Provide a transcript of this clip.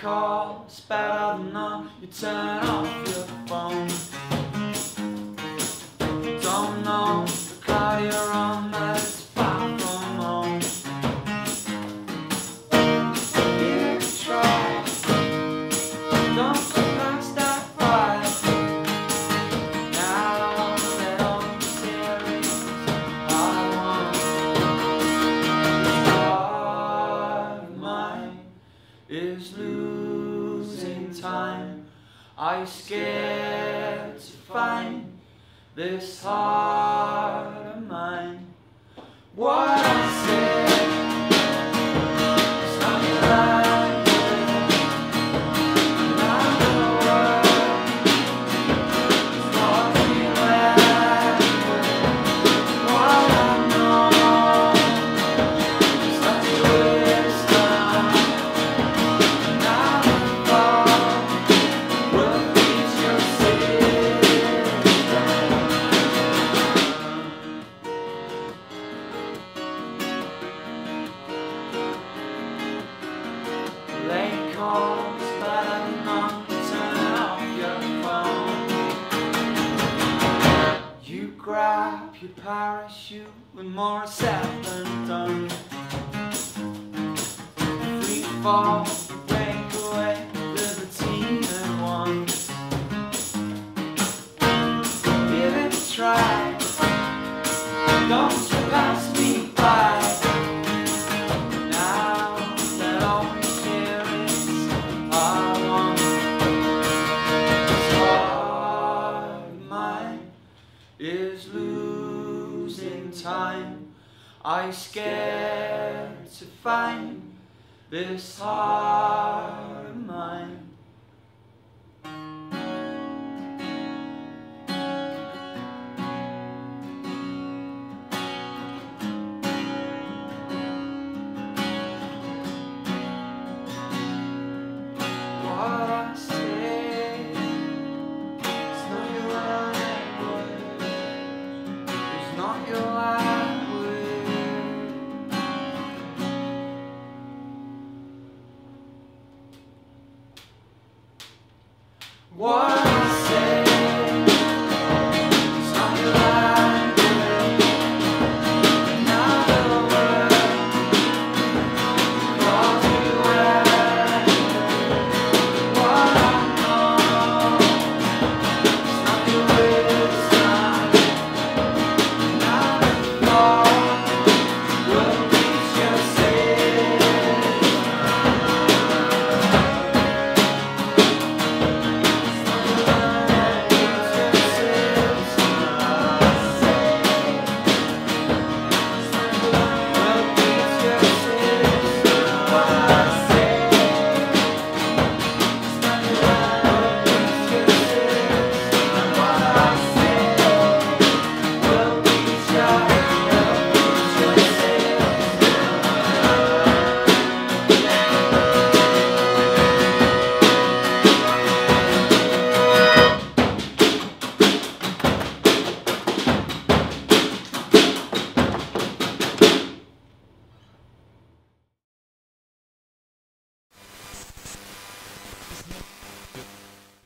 call is better than none. You turn off your phone. Is losing time. You scared to find this heart of mine? What I grab your parachute with more said than done. Free fall, break away, libertine and one. Give it a try. Don't you pass me time. You scared to find this heart What